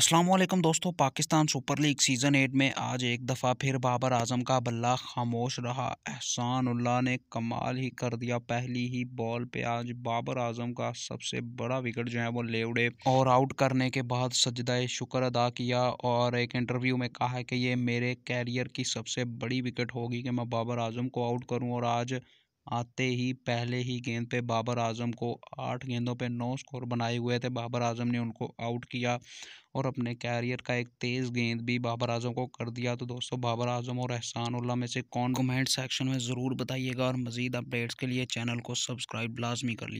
वालेकुम दोस्तों, Pakistan super league season eight में आज एक दफ़ा फिर बाबर आज़म का बल्ला खामोश रहा। एहसान उल्ला ने कमाल ही कर दिया, पहली ही बॉल पे आज बाबर आज़म का सबसे बड़ा विकेट जो है वो ले उड़े और आउट करने के बाद सजदा शुक्र अदा किया और एक इंटरव्यू में कहा कि ये मेरे कैरियर की सबसे बड़ी विकेट होगी कि मैं बाबर आज़म को आउट करूँ और आज आते ही पहले ही गेंद पे बाबर आज़म को आठ गेंदों पे नौ स्कोर बनाए हुए थे। बाबर आज़म ने उनको आउट किया और अपने कैरियर का एक तेज़ गेंद भी बाबर आज़म को कर दिया। तो दोस्तों, बाबर आज़म और एहसान उल्ला में से कौन? कमेंट सेक्शन में ज़रूर बताइएगा और मज़ीद अपडेट्स के लिए चैनल को सब्सक्राइब लाजमी कर लीजिए।